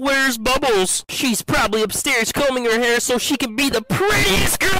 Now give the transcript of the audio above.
Where's Bubbles? She's probably upstairs combing her hair so she can be the prettiest girl